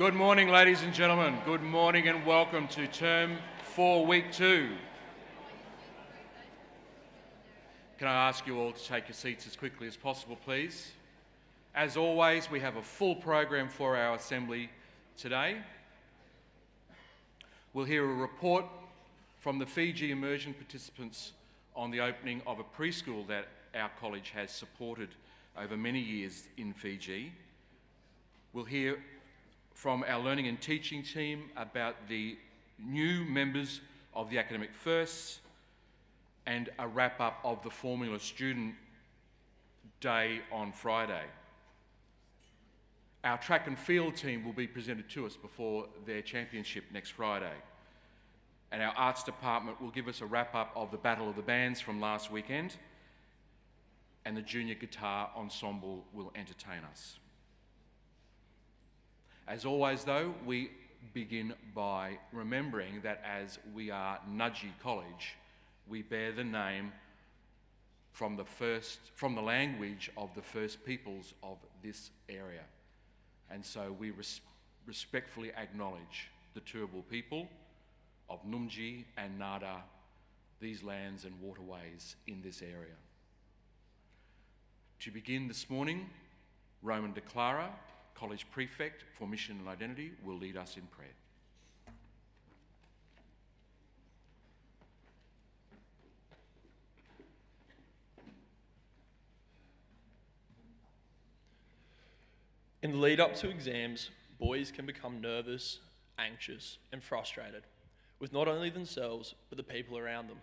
Good morning, ladies and gentlemen. Good morning and welcome to term four, week two. Can I ask you all to take your seats as quickly as possible, please? As always, we have a full program for our assembly today. We'll hear a report from the Fiji immersion participants on the opening of a preschool that our college has supported over many years in Fiji. We'll hear from our learning and teaching team about the new members of the Academic Firsts and a wrap up of the Formula Student Day on Friday. Our track and field team will be presented to us before their championship next Friday. And our arts department will give us a wrap up of the Battle of the Bands from last weekend. And the junior guitar ensemble will entertain us. As always, though, we begin by remembering that as we are Nudgee College, we bear the name from the first, from the language of the first peoples of this area. And so we res- respectfully acknowledge the Turrbal people of Nungi and Nada, these lands and waterways in this area. To begin this morning, Roman De Clara, College Prefect for Mission and Identity, will lead us in prayer. In the lead up to exams, boys can become nervous, anxious, and frustrated with not only themselves but the people around them.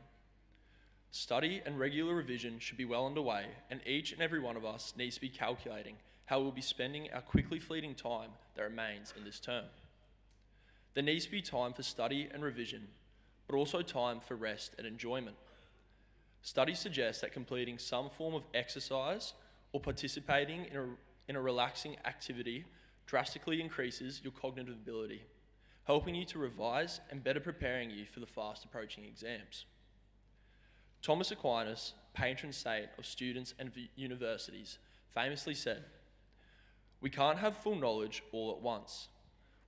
Study and regular revision should be well underway, and each and every one of us needs to be calculating how we'll be spending our quickly fleeting time that remains in this term. There needs to be time for study and revision, but also time for rest and enjoyment. Studies suggest that completing some form of exercise or participating in a, in a relaxing activity drastically increases your cognitive ability, helping you to revise and better preparing you for the fast approaching exams. Thomas Aquinas, patron saint of students and universities, famously said, We can't have full knowledge all at once.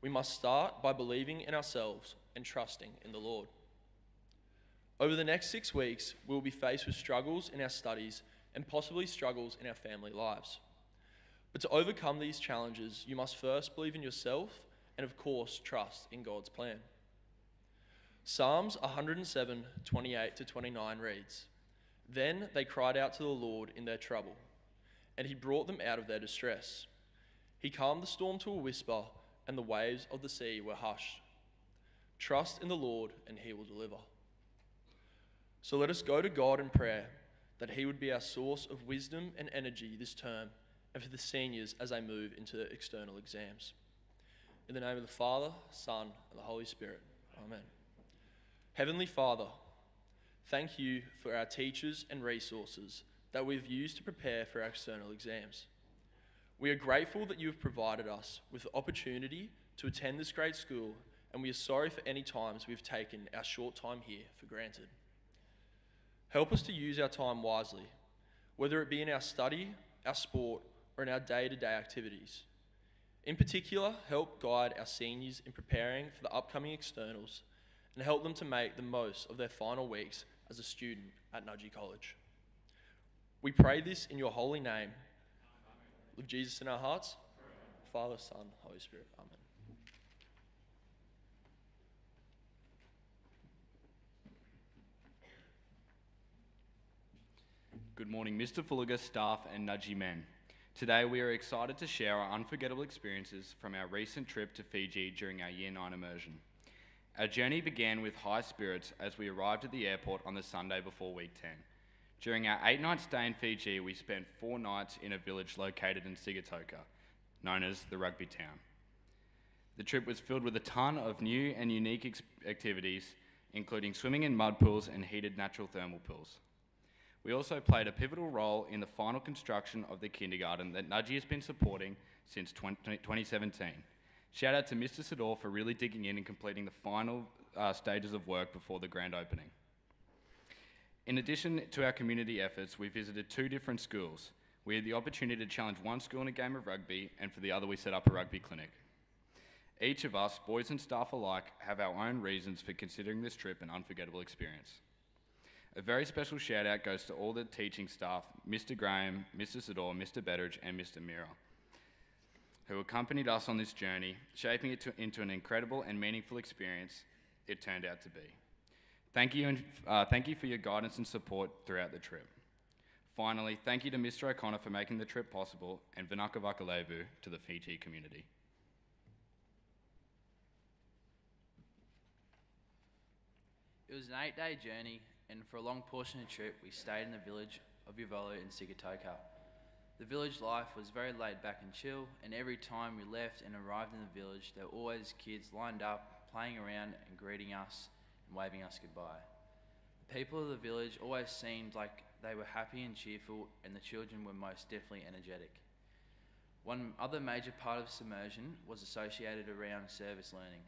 We must start by believing in ourselves and trusting in the Lord. Over the next six weeks, we will be faced with struggles in our studies and possibly struggles in our family lives. But to overcome these challenges, you must first believe in yourself and, of course, trust in God's plan. Psalms 107 28 to 29 reads Then they cried out to the Lord in their trouble, and he brought them out of their distress. He calmed the storm to a whisper, and the waves of the sea were hushed. Trust in the Lord, and he will deliver. So let us go to God in prayer that he would be our source of wisdom and energy this term and for the seniors as they move into the external exams. In the name of the Father, Son, and the Holy Spirit. Amen. Heavenly Father, thank you for our teachers and resources that we've used to prepare for our external exams. We are grateful that you have provided us with the opportunity to attend this great school, and we are sorry for any times we've taken our short time here for granted. Help us to use our time wisely, whether it be in our study, our sport, or in our day to day activities. In particular, help guide our seniors in preparing for the upcoming externals and help them to make the most of their final weeks as a student at Nudgee College. We pray this in your holy name. Live Jesus in our hearts. Father, Son, Holy Spirit. Amen. Good morning, Mr. Fullagar, staff, and Nudgee men. Today we are excited to share our unforgettable experiences from our recent trip to Fiji during our Year 9 immersion. Our journey began with high spirits as we arrived at the airport on the Sunday before week 10. During our eight night stay in Fiji, we spent four nights in a village located in Sigatoka, known as the Rugby Town. The trip was filled with a ton of new and unique activities, including swimming in mud pools and heated natural thermal pools. We also played a pivotal role in the final construction of the kindergarten that Nudgee has been supporting since 20, 2017. Shout out to Mr. Sador for really digging in and completing the final uh, stages of work before the grand opening. In addition to our community efforts, we visited two different schools. We had the opportunity to challenge one school in a game of rugby, and for the other, we set up a rugby clinic. Each of us, boys and staff alike, have our own reasons for considering this trip an unforgettable experience. A very special shout out goes to all the teaching staff, Mr. Graham, Mr. Sador, Mr. Betteridge, and Mr. Mira, who accompanied us on this journey, shaping it to, into an incredible and meaningful experience it turned out to be. Thank you, and, uh, thank you for your guidance and support throughout the trip. Finally, thank you to Mr. O'Connor for making the trip possible, and Vinaka Vakalevu to the Fiji community. It was an eight day journey, and for a long portion of the trip, we stayed in the village of Uvolo in Sigatoka. The village life was very laid back and chill, and every time we left and arrived in the village, there were always kids lined up, playing around, and greeting us waving us goodbye. The people of the village always seemed like they were happy and cheerful, and the children were most definitely energetic. One other major part of submersion was associated around service learning.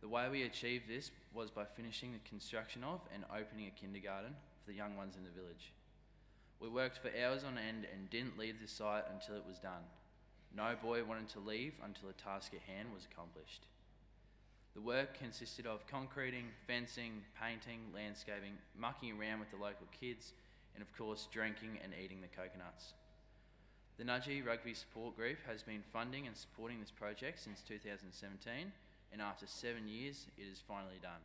The way we achieved this was by finishing the construction of and opening a kindergarten for the young ones in the village. We worked for hours on end and didn't leave the site until it was done. No boy wanted to leave until the task at hand was accomplished. The work consisted of concreting, fencing, painting, landscaping, mucking around with the local kids, and of course, drinking and eating the coconuts. The Nudgee Rugby Support Group has been funding and supporting this project since 2017, and after seven years, it is finally done.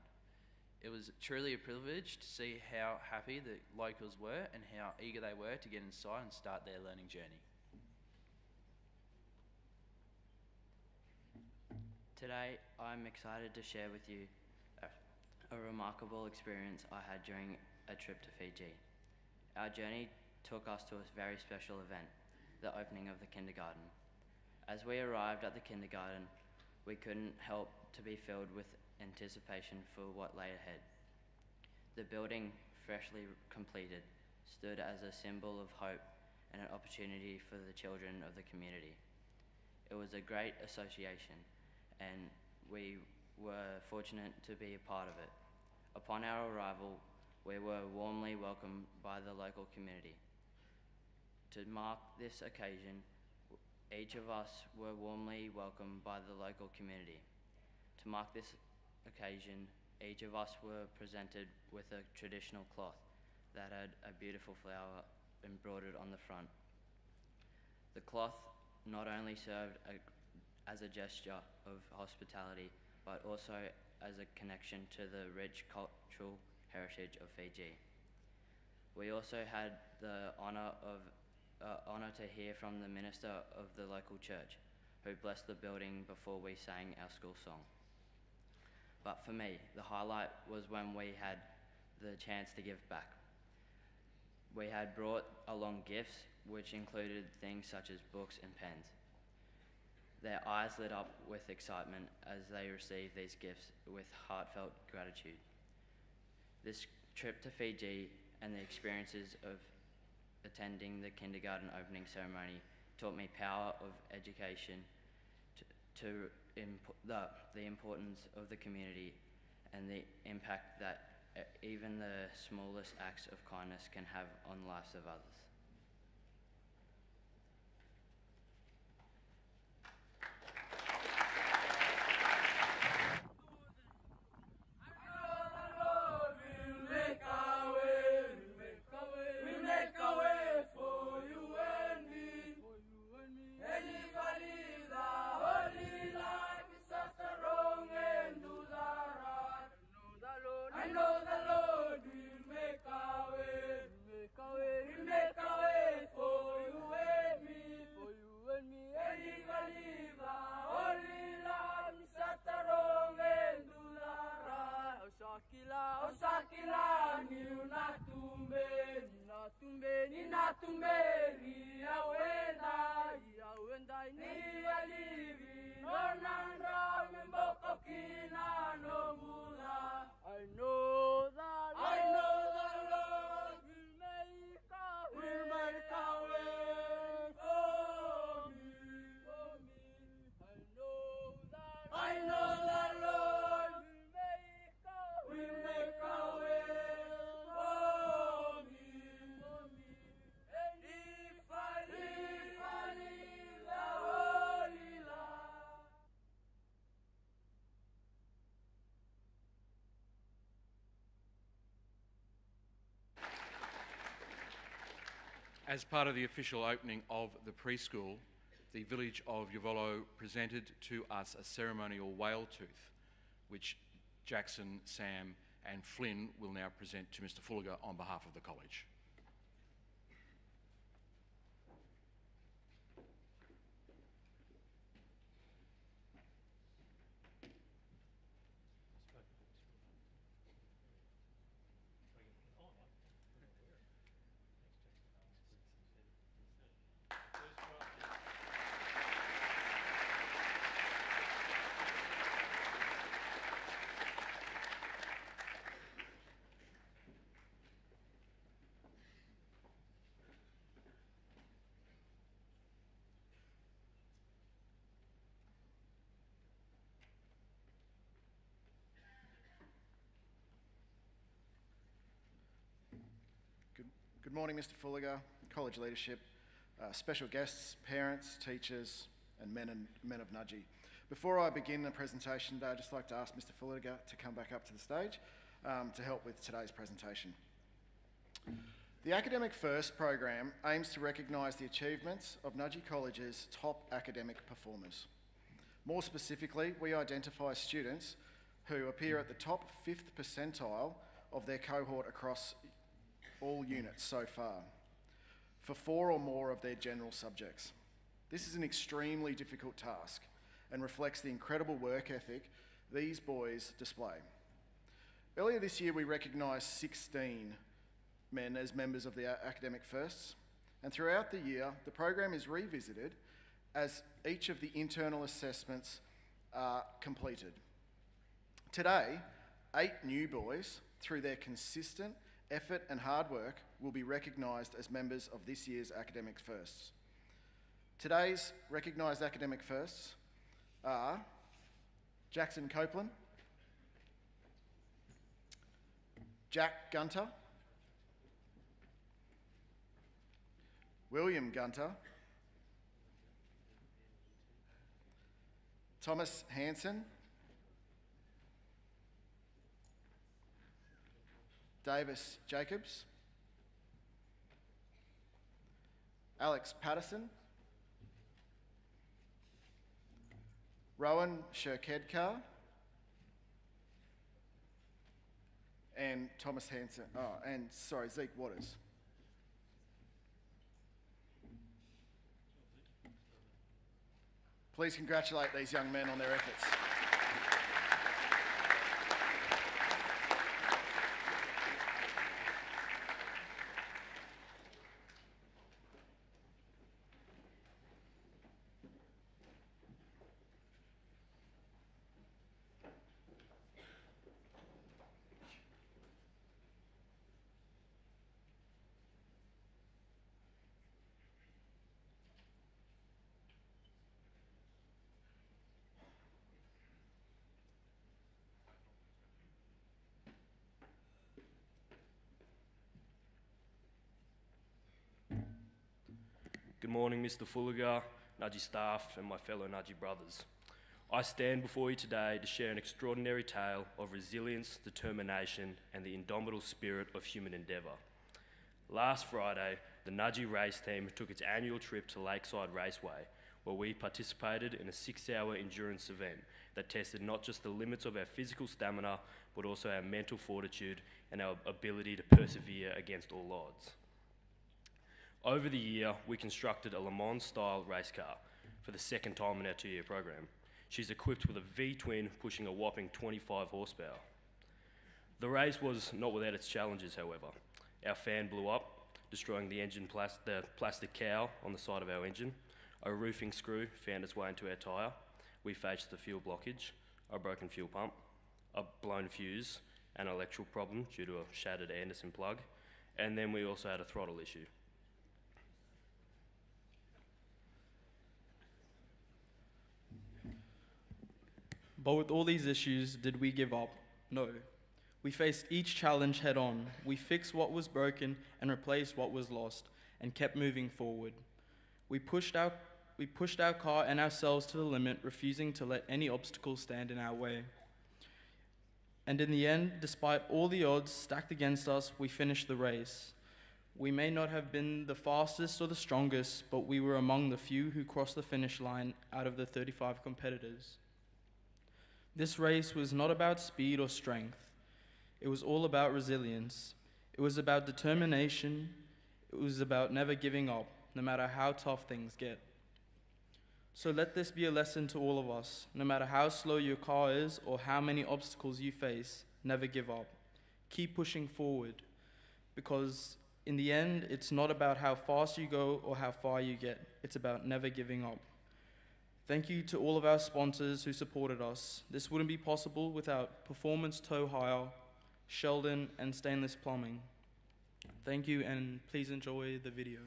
It was truly a privilege to see how happy the locals were and how eager they were to get inside and start their learning journey. Today, I'm excited to share with you a, a, remarkable experience I had during a trip to Fiji. Our journey took us to a very special event, the opening of the kindergarten. As we arrived at the kindergarten, we couldn't help to be filled with anticipation for what lay ahead. The building, freshly completed, stood as a symbol of hope and an opportunity for the children of the community. It was a great association, and we were fortunate to be a part of it. Upon our arrival, we were warmly welcomed by the local community. To mark this occasion, each of us were warmly welcomed by the local community. To mark this occasion, each of us were presented with a traditional cloth that had a beautiful flower embroidered on the front. The cloth not only served a, as a gesture of hospitality, but also as a connection to the rich cultural heritage of Fiji. We also had the honour of uh, honour to hear from the minister of the local church, who blessed the building before we sang our school song. But for me, the highlight was when we had the chance to give back. We had brought along gifts, which included things such as books and pens. Their eyes lit up with excitement as they received these gifts with heartfelt gratitude. This trip to Fiji and the experiences of attending the kindergarten opening ceremony taught me power of education to, to the, the importance of the community and the impact that uh, even the smallest acts of kindness can have on the lives of others. As part of the official opening of the preschool, the village of Yavolo presented to us a ceremonial whale tooth, which Jackson, Sam, and Flynn will now present to Mr. Fullagar on behalf of the college. Good, morning, Mr. Fullagar, college leadership, uh, special guests, parents, teachers, and men and men of Nudgee. Before I begin the presentation today, I'd just like to ask Mr. Fullagar to come back up to the stage um, to help with today's presentation. The Academic First program aims to recognise the achievements of Nudgee College's top academic performers. More specifically, we identify students who appear at the top fifth percentile of their cohort across all units so far for four or more of their general subjects. This is an extremely difficult task and reflects the incredible work ethic these boys display. Earlier this year, we recognised 16 men as members of the Academic Firsts, and throughout the year, the program is revisited as each of the internal assessments are completed. Today, eight new boys, through their consistent effort and hard work, will be recognised as members of this year's Academic Firsts. Today's recognised Academic Firsts are Jackson Copeland, Jack Gunter, William Gunter, Thomas Hanson, Davis Jacobs, Alex Patterson, Rowan Sherkedkar, and Thomas Hansen, Oh, and sorry, Zeke Waters. Please congratulate these young men on their efforts. Good morning, Mr. Fullagar, Nudgee staff, and my fellow Nudgee brothers. I stand before you today to share an extraordinary tale of resilience, determination, and the indomitable spirit of human endeavour. Last Friday, the Nudgee race team took its annual trip to Lakeside Raceway, where we participated in a six hour endurance event that tested not just the limits of our physical stamina, but also our mental fortitude and our ability to persevere against all odds. Over the year, we constructed a Le Mans style race car for the second time in our two year program. She's equipped with a V twin pushing a whopping 25 horsepower. The race was not without its challenges, however. Our fan blew up, destroying the engine plas- the plastic cowl on the side of our engine. A roofing screw found its way into our tyre. We faced the fuel blockage, a broken fuel pump, a blown fuse, an electrical problem due to a shattered Anderson plug, and then we also had a throttle issue. But with all these issues, did we give up? No. We faced each challenge head on. We fixed what was broken and replaced what was lost and kept moving forward. We pushed our, we pushed our car and ourselves to the limit, refusing to let any obstacle stand in our way. And in the end, despite all the odds stacked against us, we finished the race. We may not have been the fastest or the strongest, but we were among the few who crossed the finish line out of the 35 competitors. This race was not about speed or strength, it was all about resilience. It was about determination. It was about never giving up, no matter how tough things get. So let this be a lesson to all of us. No matter how slow your car is or how many obstacles you face, never give up. Keep pushing forward because in the end, it's not about how fast you go or how far you get, it's about never giving up. Thank you to all of our sponsors who supported us. This wouldn't be possible without Performance Tow Hire, Sheldon, and Stainless Plumbing. Thank you, and please enjoy the video.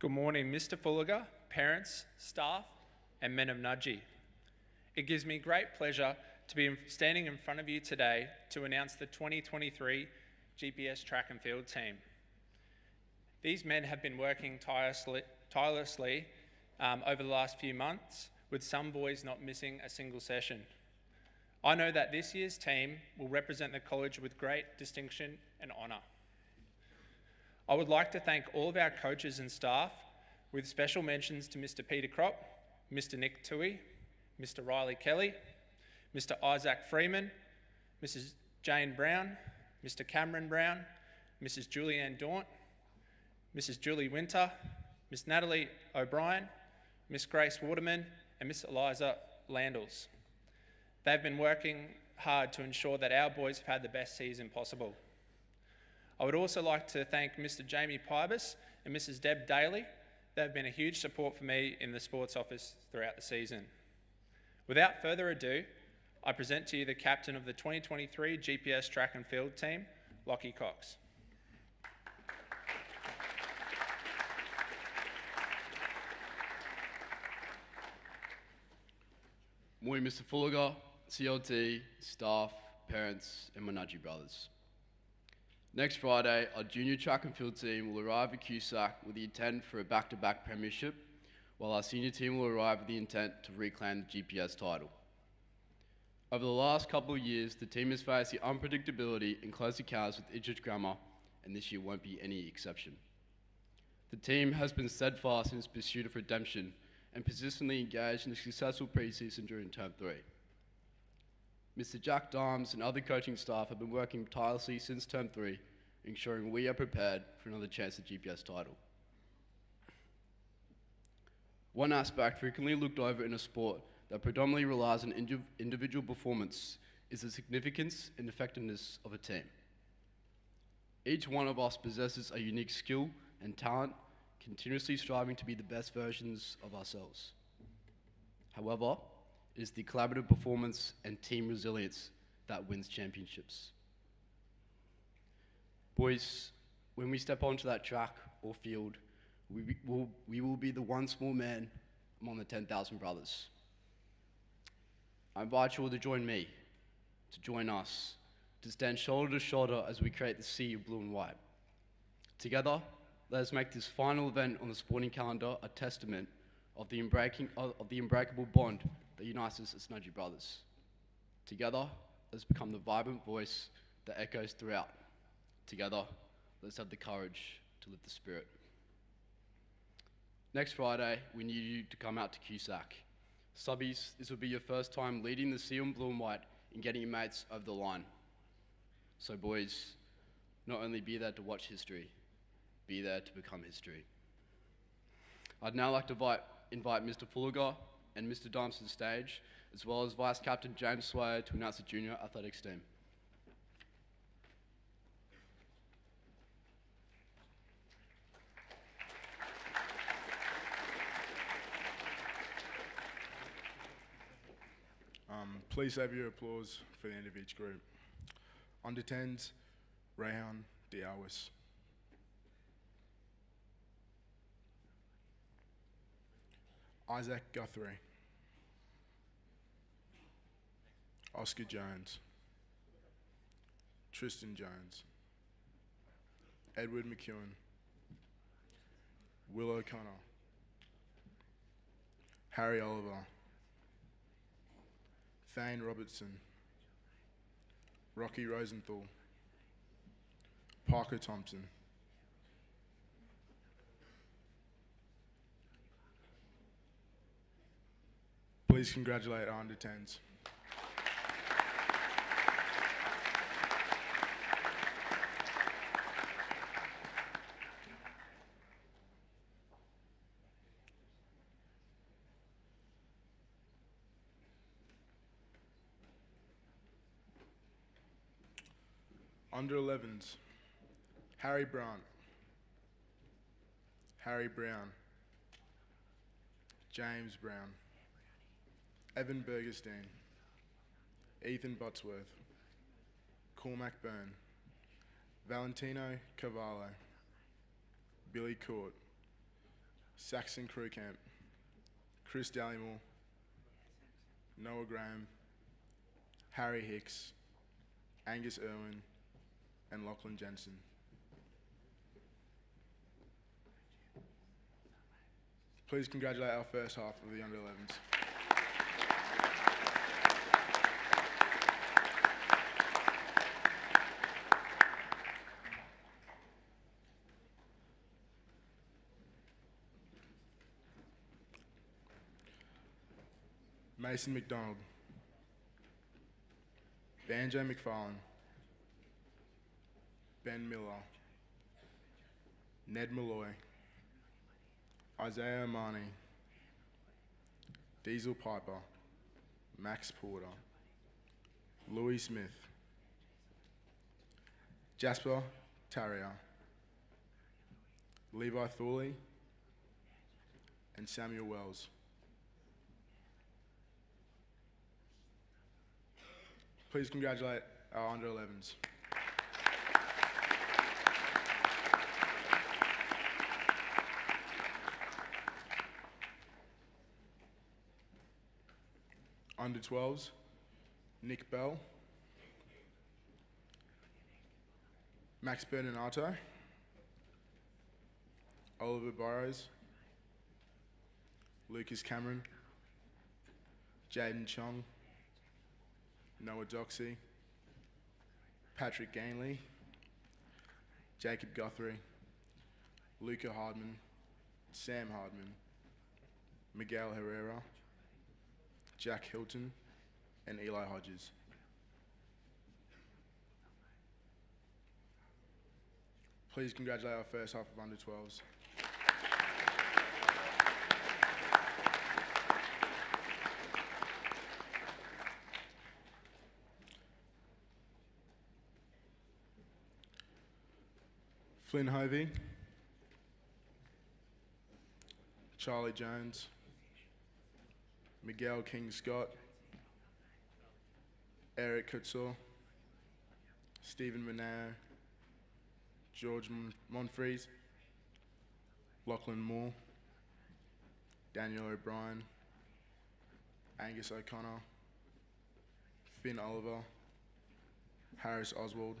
Good morning, Mr. Fullagar, parents, staff, and men of Nudgee. It gives me great pleasure to be standing in front of you today to announce the 2023 GPS track and field team. These men have been working tirelessly, um, over the last few months, with some boys not missing a single session. I know that this year's team will represent the college with great distinction and. I would like to thank all of our coaches and staff, with special mentions to Mr. Peter Crop, Mr. Nick Tui, Mr. Riley Kelly, Mr. Isaac Freeman, Mrs. Jane Brown, Mr. Cameron Brown, Mrs. Julianne Daunt, Mrs. Julie Winter, Miss Natalie O'Brien, Miss Grace Waterman, and Miss Eliza Landals. They've been working hard to ensure that our boys have had the best season possible. I would also like to thank Mr. Jamie Pybus and Mrs. Deb Daly. They've been a huge support for me in the sports office throughout the season. Without further ado, I present to you the captain of the 2023 GPS track and field team, Lockie Cox. Morning, Mr. Fullagar, CLT, staff, parents, and Nudgee brothers. Next Friday, our junior track and field team will arrive at QSAC with the intent for a back-to-back premiership, while our senior team will arrive with the intent to reclaim the GPS title. Over the last couple of years, the team has faced the unpredictability and close encounters with Idris Grammar, and this year won't be any exception. The team has been steadfast in its pursuit of redemption and persistently engaged in a successful preseason during term three. Mr. Jack Dimes and other coaching staff have been working tirelessly since term three, ensuring we are prepared for another chance at GPS title. One aspect frequently looked over in a sport that predominantly relies on indi- individual performance is the significance and effectiveness of a team. Each one of us possesses a unique skill and talent, continuously striving to be the best versions of ourselves. However, it is the collaborative performance and team resilience that wins championships. Boys, when we step onto that track or field, we will, we will be the one small man among the 10,000 brothers. I invite you all to join me, to join us, to stand shoulder to shoulder as we create the sea of blue and white. Together, let us make this final event on the sporting calendar a testament of the, of of the unbreakable bond that unites us as Nudgee brothers. Together, let's become the vibrant voice that echoes throughout. Together, let's have the courage to live the spirit. Next Friday, we need you to come out to QSAC. Subbies, this will be your first time leading the Seal and Blue and White and getting your mates over the line. So, boys, not only be there to watch history, be there to become history. I'd now like to invite, invite Mr. Fullagar and Mr. Dimes to the stage, as well as Vice Captain James Swire to announce the junior athletics team. Um, please have your applause for the end of each group. Under 10s, Rayhan Diawis. Isaac Guthrie. Oscar Jones. Tristan Jones. Edward McEwen. Will O'Connor. Harry Oliver. Thane Robertson. Rocky Rosenthal. Parker Thompson. Please congratulate our under 10s. Under 11s, Harry Brown, Harry Brown, James Brown, Evan Bergerstein, Ethan Buttsworth, Cormac Byrne, Valentino Cavallo, Billy Court, Saxon Crewcamp, Chris Dallymore, Noah Graham, Harry Hicks, Angus Irwin, and Lachlan Jensen. Please congratulate our first half of the under 11s. Mason McDonald, Banjo McFarlane, Ben Miller, Ned Malloy, Isaiah Amani, Diesel Piper, Max Porter, Louis Smith, Jasper Tarrier, Levi Thorley, and Samuel Wells. Please congratulate our under 11s. Under 12s, Nick Bell, Max Berninato, Oliver Burrows, Lucas Cameron, Jaden Chong, Noah Doxey, Patrick Gainley, Jacob Guthrie, Luca Hardman, Sam Hardman, Miguel Herrera, Jack Hilton, and Eli Hodges. Please congratulate our first half of under 12s. Flynn Hovey, Charlie Jones, Miguel King Scott, Eric Kutzor, Stephen Manao, George Mon- Monfries, Lachlan Moore, Daniel O'Brien, Angus O'Connor, Finn Oliver, Harris Oswald,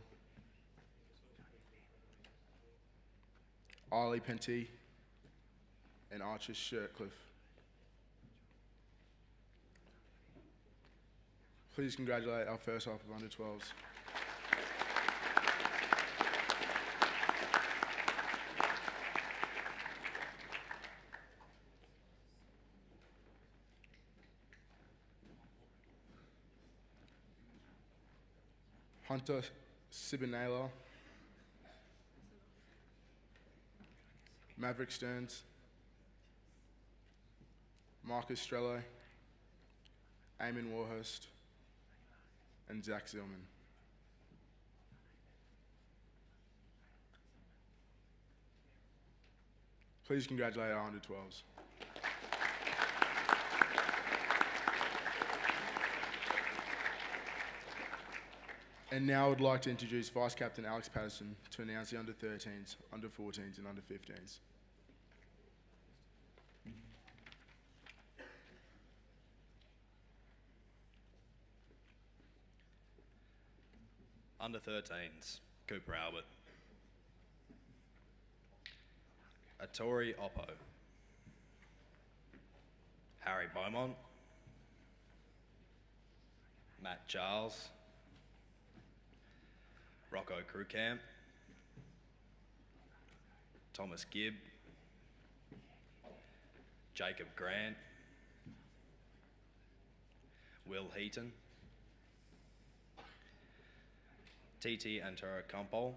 Ollie Penty, and Archer Shirtcliffe. Please congratulate our first half of under 12s. Hunter Sibinela, Maverick Stearns, Marcus Strello, Eamon Warhurst, and Zach Zillman. Please congratulate our under 12s. And now I would like to introduce Vice Captain Alex Patterson to announce the under 13s, under 14s, and under 15s. Under 13s, Cooper Albert. Atori Oppo. Harry Beaumont. Matt Charles. Rocco Crewcamp. Thomas Gibb. Jacob Grant. Will Heaton. TT Campol,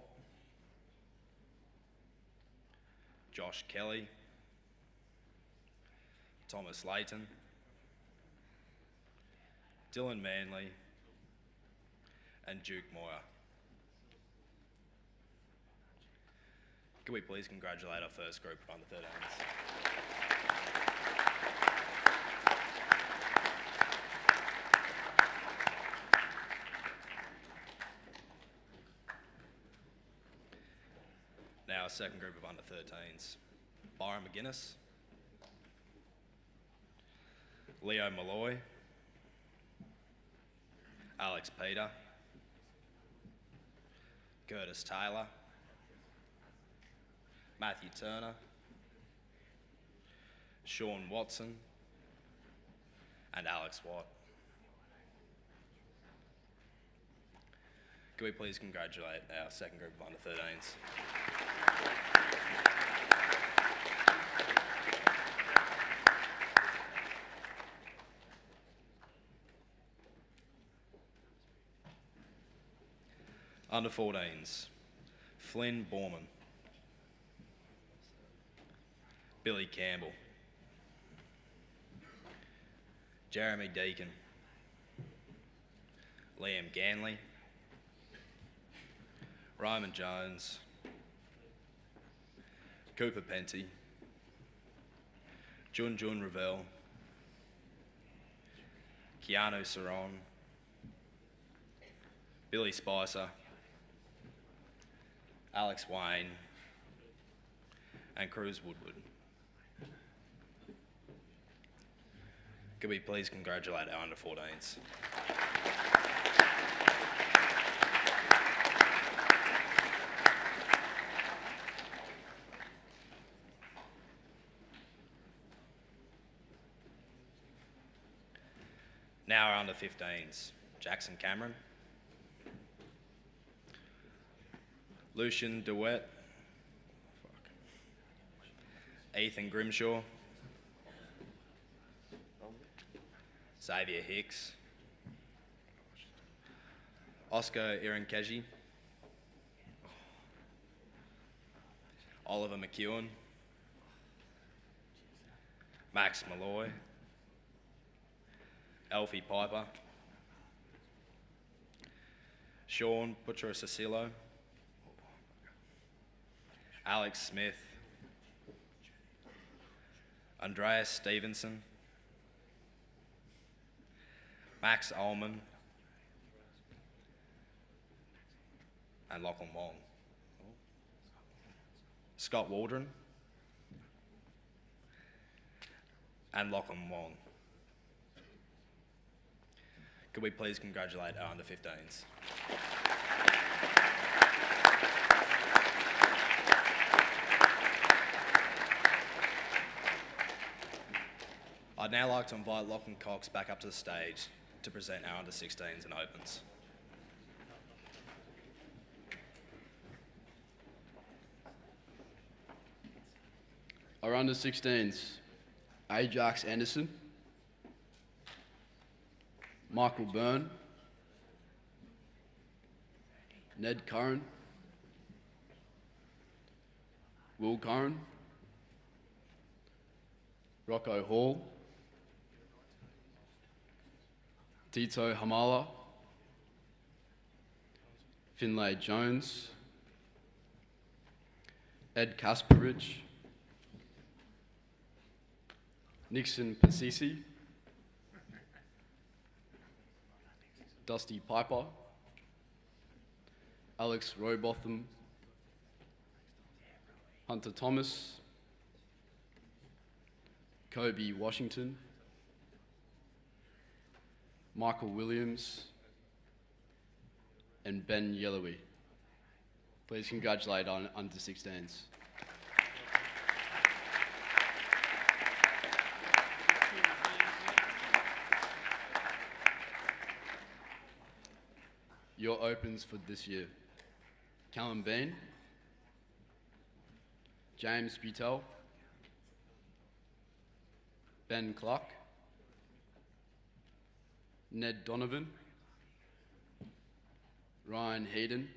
Josh Kelly, Thomas Layton, Dylan Manley, and Duke Moyer. Can we please congratulate our first group of under 13s? Now, our second group of under 13s Byron McGuinness, Leo Malloy, Alex Peter, Curtis Taylor, Matthew Turner, Sean Watson, and Alex Watt. Can we please congratulate our second group of under 13s? Under 14s, Flynn Borman, Billy Campbell, Jeremy Deacon, Liam Ganley, Ryman Jones, Cooper Penty, Jun Jun Ravel, Keanu Saron, Billy Spicer, Alex Wayne, and Cruz Woodward. Could we please congratulate our under 14s? Now our under 15s Jackson Cameron, Lucian DeWitt, Ethan Grimshaw, Xavier Hicks, Oscar Irankeji, Oliver McEwen, Max Malloy, Alfie Piper, Sean Butcher Alex Smith, Andreas Stevenson, Max Ullman, and Lachlan Wong. Scott Waldron, and Lachlan Wong. Could we please congratulate our under 15s? I'd now like to invite Lachlan Cox back up to the stage to present our under 16s and opens. Our under 16s Ajax Anderson, Michael Byrne, Ned Curran, Will Curran, Rocco Hall, Tito Hamala, Finlay Jones, Ed Kasparich, Nixon Pasisi, Dusty Piper, Alex Robotham, Hunter Thomas, Kobe Washington, Michael Williams, and Ben Yellowy. Please congratulate on under 16s. Your opens for this year. Callum Bean, James Butel, Ben Clark, Ned Donovan, Ryan Hayden,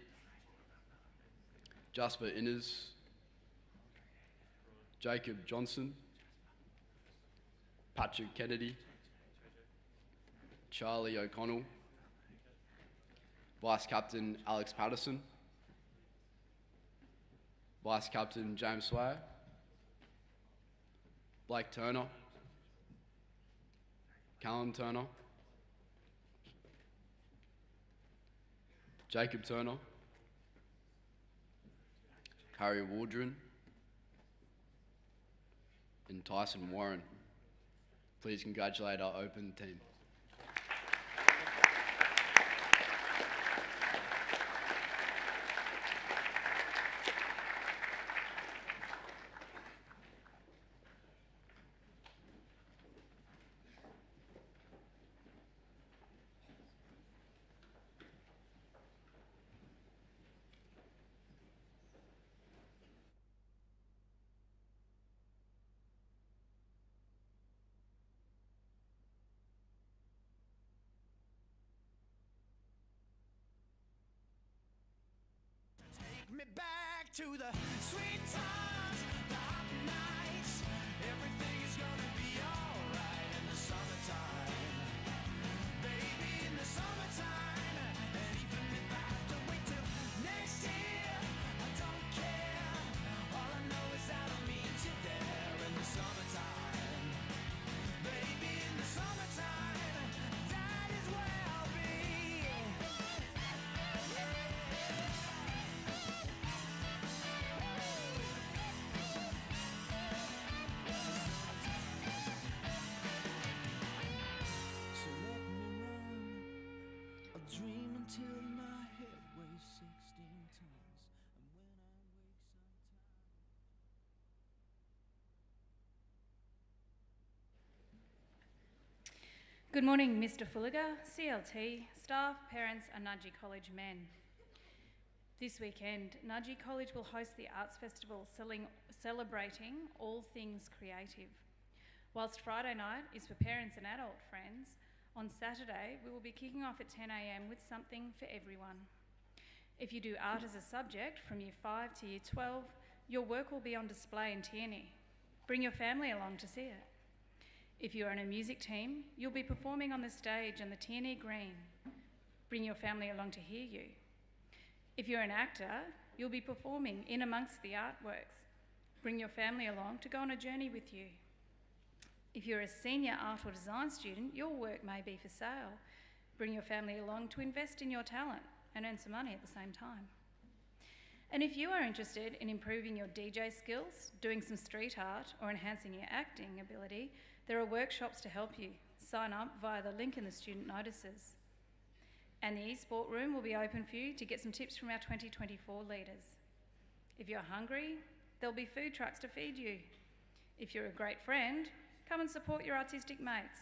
Jasper Innes, Jacob Johnson, Patrick Kennedy, Charlie O'Connell, Vice Captain Alex Patterson, Vice Captain James Swire, Blake Turner, Callum Turner, Jacob Turner, Harry Waldron, and Tyson Warren. Please congratulate our open team. Take me back to the sweet times, the hot nights. Good morning, Mr. Fullagar, CLT, staff, parents, and Nudgee College men. This weekend, Nudgee College will host the Arts Festival selling, celebrating all things creative. Whilst Friday night is for parents and adult friends, on Saturday we will be kicking off at 10am with something for everyone. If you do art as a subject from Year 5 to Year 12, your work will be on display in Tierney. Bring your family along to see it. If you're in a music team, you'll be performing on the stage on the Tierney Green. Bring your family along to hear you. If you're an actor, you'll be performing in amongst the artworks. Bring your family along to go on a journey with you. If you're a senior art or design student, your work may be for sale. Bring your family along to invest in your talent and earn some money at the same time. And if you are interested in improving your DJ skills, doing some street art, or enhancing your acting ability, there are workshops to help you. Sign up via the link in the student notices. And the eSport room will be open for you to get some tips from our 2024 leaders. If you're hungry, there'll be food trucks to feed you. If you're a great friend, come and support your artistic mates.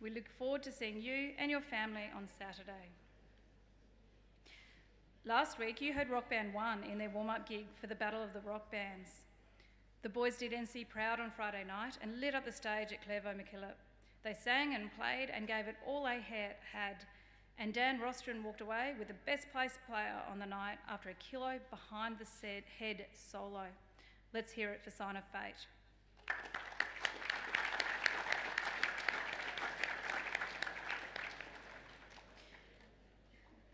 We look forward to seeing you and your family on Saturday. Last week, you heard Rock Band 1 in their warm up gig for the Battle of the Rock Bands. The boys did NC proud on Friday night and lit up the stage at Clairvaux MacKillop. They sang and played and gave it all they had, and Dan Rostron walked away with the best place player on the night after a kilo behind the head solo. Let's hear it for Sign of Fate.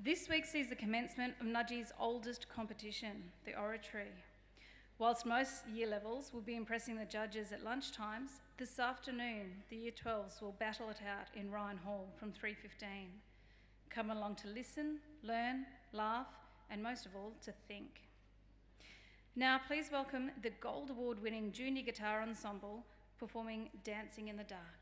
This week sees the commencement of Nudgee's oldest competition, the oratory. Whilst most year levels will be impressing the judges at lunchtimes, this afternoon the year 12s will battle it out in Ryan Hall from 3.15. Come along to listen, learn, laugh, and most of all, to think. Now please welcome the Gold Award winning Junior Guitar Ensemble performing Dancing in the Dark.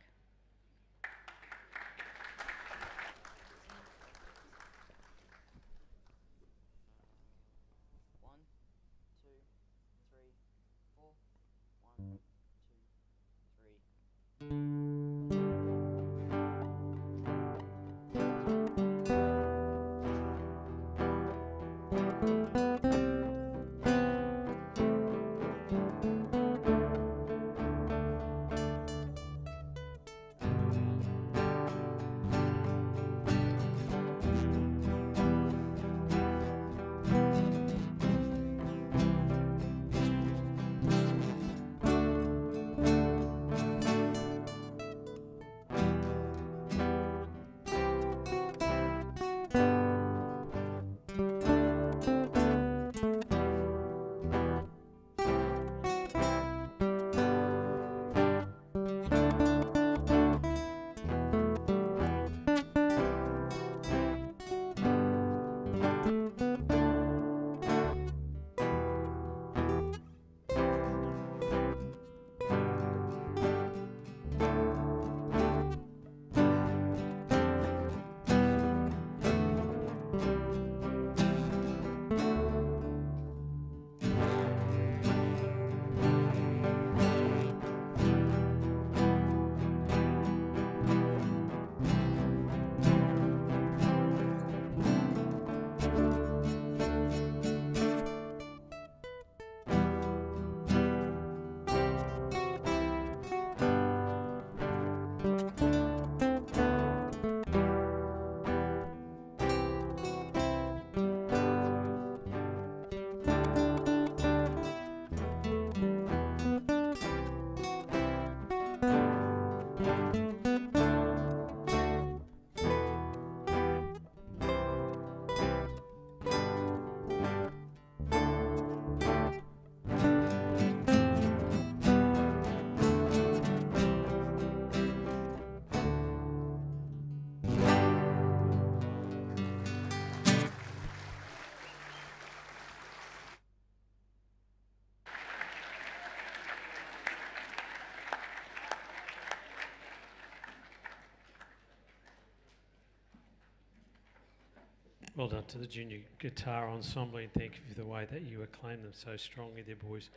Well done to the junior guitar ensemble and thank you for the way that you acclaim them so strongly there, boys.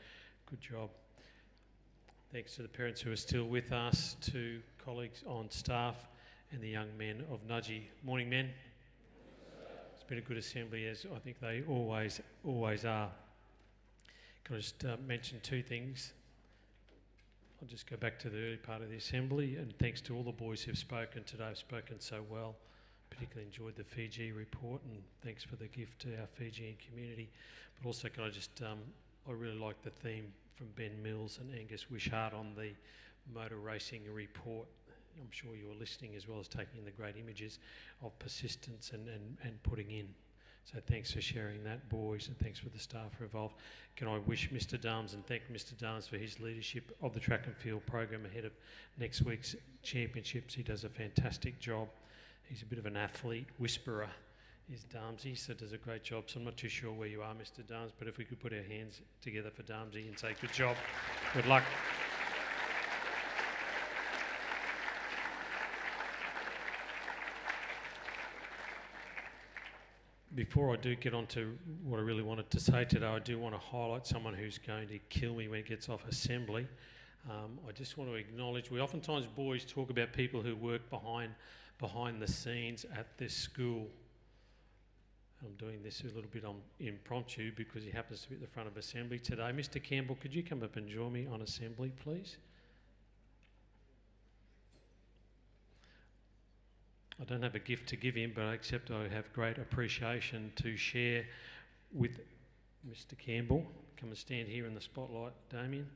Good job. Thanks to the parents who are still with us, to colleagues on staff and the young men of Nudgee. Morning, men. It's been a good assembly, as I think they always, always are. Can I just uh, mention two things? I'll just go back to the early part of the assembly, and thanks to all the boys who've spoken today, have spoken so well. Particularly enjoyed the Fiji report, and thanks for the gift to our Fijian community. But also, can I just, um, I really like the theme from Ben Mills and Angus Wishart on the motor racing report. I'm sure you were listening as well as taking the great images of persistence and, and, and putting in. So thanks for sharing that, boys, and thanks for the staff involved. Can I wish Mr Dahms and thank Mr Dahms for his leadership of the track and field program ahead of next week's championships. He does a fantastic job. He's a bit of an athlete whisperer, is Dahmsy, so does a great job. So I'm not too sure where you are, Mr Dahms, but if we could put our hands together for Dahmsy and say good job, good luck. before I do get on to what I really wanted to say today, I do want to highlight someone who's going to kill me when it gets off assembly. Um, I just want to acknowledge we oftentimes boys talk about people who work behind behind the scenes at this school. I'm doing this a little bit on impromptu because he happens to be at the front of assembly today. Mr. Campbell, could you come up and join me on assembly, please? I don't have a gift to give him, but except I have great appreciation to share with Mr. Campbell. Come and stand here in the spotlight, Damien.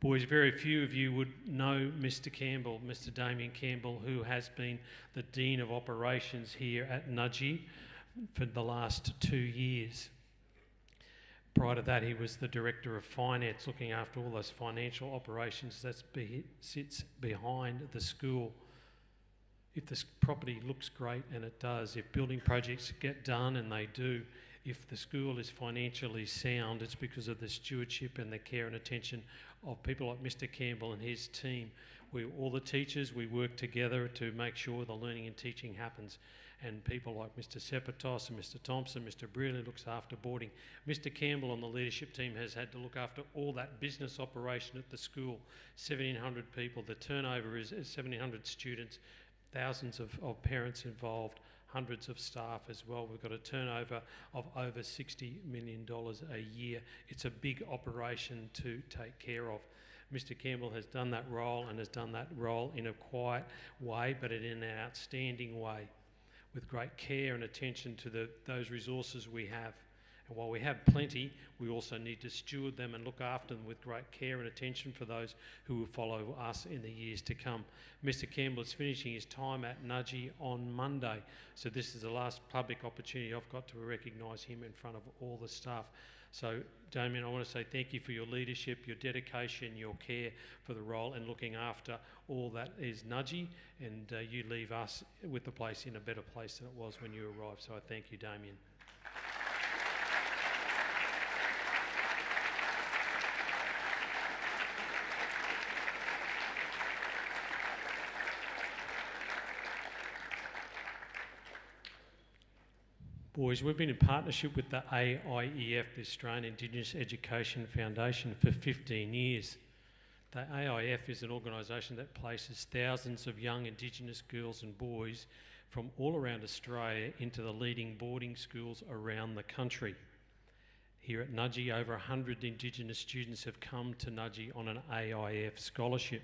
Boys, very few of you would know Mr. Campbell, Mr. Damien Campbell, who has been the Dean of Operations here at Nudgee for the last two years. Prior to that, he was the Director of Finance, looking after all those financial operations that be, sits behind the school if this property looks great, and it does, if building projects get done, and they do, if the school is financially sound, it's because of the stewardship and the care and attention of people like Mr. Campbell and his team. We, all the teachers, we work together to make sure the learning and teaching happens. And people like Mr. Sepatos and Mr. Thompson, Mr. Brearley looks after boarding. Mr. Campbell on the leadership team has had to look after all that business operation at the school. 1,700 people. The turnover is 1,700 students thousands of, of parents involved, hundreds of staff as well. We've got a turnover of over $60 million a year. It's a big operation to take care of. Mr. Campbell has done that role and has done that role in a quiet way, but in an outstanding way, with great care and attention to the, those resources we have. And while we have plenty, we also need to steward them and look after them with great care and attention for those who will follow us in the years to come. Mr. Campbell is finishing his time at Nudgee on Monday, so this is the last public opportunity I've got to recognise him in front of all the staff. So, Damien, I want to say thank you for your leadership, your dedication, your care for the role, and looking after all that is Nudgee. And uh, you leave us with the place in a better place than it was when you arrived. So, I thank you, Damien. Boys, we've been in partnership with the AIEF, the Australian Indigenous Education Foundation, for 15 years. The AIF is an organisation that places thousands of young Indigenous girls and boys from all around Australia into the leading boarding schools around the country. Here at Nudgee, over 100 Indigenous students have come to Nudgee on an AIF scholarship.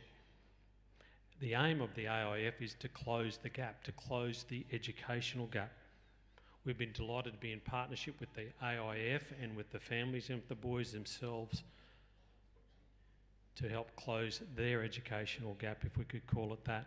The aim of the AIF is to close the gap, to close the educational gap. We've been delighted to be in partnership with the AIF and with the families and with the boys themselves to help close their educational gap, if we could call it that.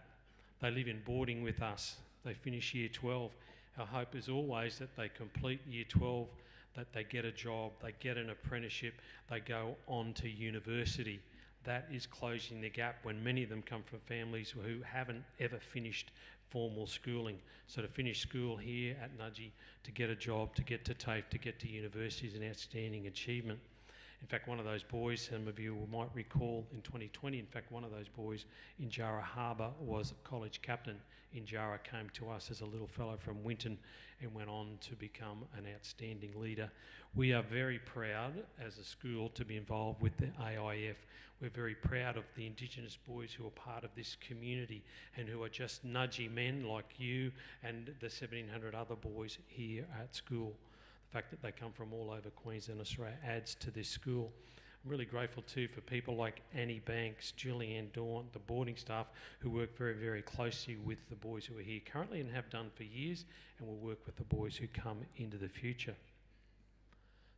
They live in boarding with us. They finish year 12. Our hope is always that they complete year 12, that they get a job, they get an apprenticeship, they go on to university. That is closing the gap when many of them come from families who haven't ever finished formal schooling. So to finish school here at Nudgee, to get a job, to get to TAFE, to get to university is an outstanding achievement. In fact, one of those boys, some of you might recall in 2020, in fact, one of those boys in Jarrah Harbour was college captain in Jarrah, came to us as a little fellow from Winton and went on to become an outstanding leader. We are very proud as a school to be involved with the AIF. We're very proud of the Indigenous boys who are part of this community and who are just Nudgee men like you and the 1700 other boys here at school. The fact that they come from all over Queensland Australia adds to this school. Really grateful too for people like Annie Banks, Julianne Daunt, the boarding staff who work very, very closely with the boys who are here currently and have done for years and will work with the boys who come into the future.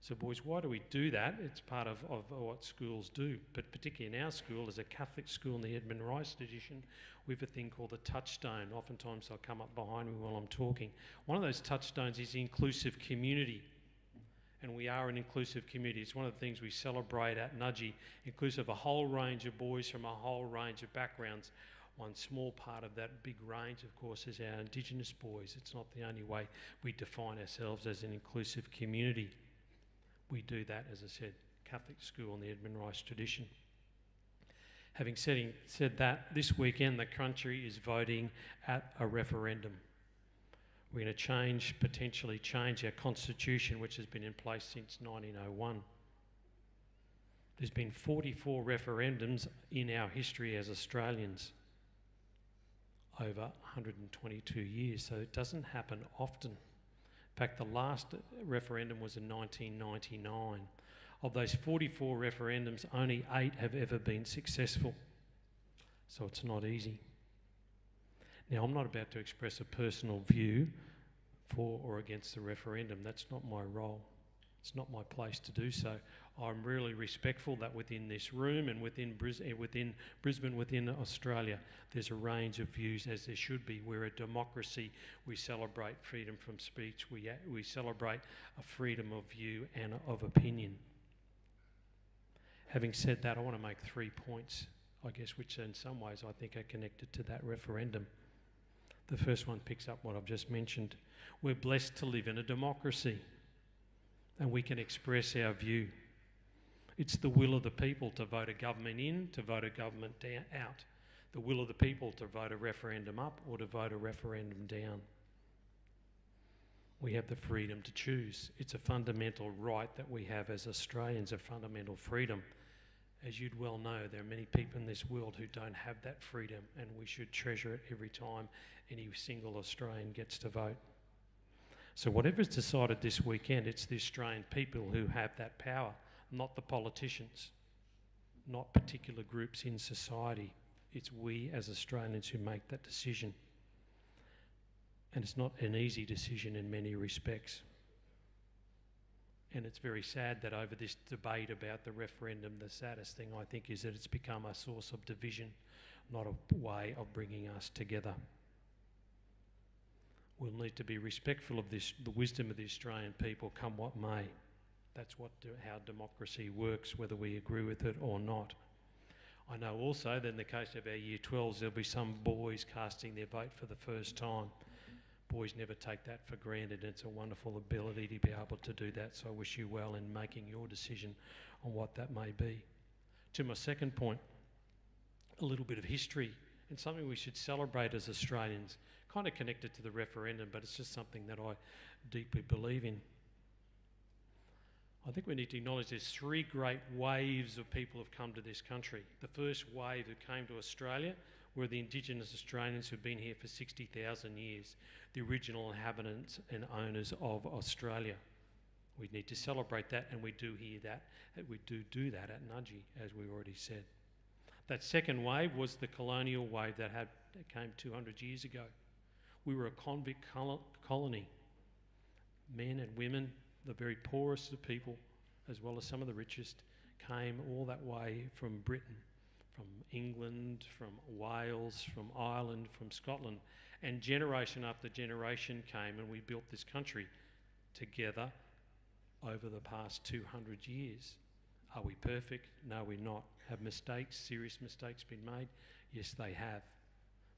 So, boys, why do we do that? It's part of, of what schools do, but particularly in our school, as a Catholic school in the Edmund Rice tradition, we have a thing called the touchstone. Oftentimes, they'll come up behind me while I'm talking. One of those touchstones is inclusive community. And we are an inclusive community. It's one of the things we celebrate at Nudgee, inclusive a whole range of boys from a whole range of backgrounds. One small part of that big range, of course, is our Indigenous boys. It's not the only way we define ourselves as an inclusive community we do that, as I said, Catholic school in the Edmund Rice tradition. Having said, said that, this weekend the country is voting at a referendum. We're going to change, potentially change our constitution, which has been in place since 1901. There's been 44 referendums in our history as Australians over 122 years, so it doesn't happen often In fact, the last referendum was in 1999. Of those 44 referendums, only eight have ever been successful. So it's not easy. Now, I'm not about to express a personal view for or against the referendum. That's not my role. It's not my place to do so. I'm really respectful that within this room and within, Bris- eh, within Brisbane, within Australia, there's a range of views as there should be. We're a democracy. We celebrate freedom from speech. We, we celebrate a freedom of view and of opinion. Having said that, I want to make three points, I guess, which in some ways I think are connected to that referendum. The first one picks up what I've just mentioned. We're blessed to live in a democracy and we can express our view. It's the will of the people to vote a government in, to vote a government out. The will of the people to vote a referendum up or to vote a referendum down. We have the freedom to choose. It's a fundamental right that we have as Australians, a fundamental freedom. As you'd well know, there are many people in this world who don't have that freedom, and we should treasure it every time any single Australian gets to vote. So, whatever is decided this weekend, it's the Australian people who have that power, not the politicians, not particular groups in society. It's we as Australians who make that decision. And it's not an easy decision in many respects. And it's very sad that over this debate about the referendum, the saddest thing I think is that it's become a source of division, not a way of bringing us together we'll need to be respectful of this, the wisdom of the Australian people, come what may. That's what, how democracy works, whether we agree with it or not. I know also that in the case of our Year 12s, there'll be some boys casting their vote for the first time. Boys never take that for granted. It's a wonderful ability to be able to do that. So I wish you well in making your decision on what that may be. To my second point, a little bit of history and something we should celebrate as Australians kind of connected to the referendum, but it's just something that I deeply believe in. I think we need to acknowledge there's three great waves of people who've come to this country. The first wave who came to Australia were the Indigenous Australians who've been here for 60,000 years, the original inhabitants and owners of Australia. We need to celebrate that, and we do hear that. We do do that at Nudgee, as we already said. That second wave was the colonial wave that had that came 200 years ago. We were a convict colony. Men and women, the very poorest of people, as well as some of the richest, came all that way from Britain, from England, from Wales, from Ireland, from Scotland. And generation after generation came, and we built this country together over the past 200 years. Are we perfect? No, we're not. Have mistakes, serious mistakes been made? Yes, they have.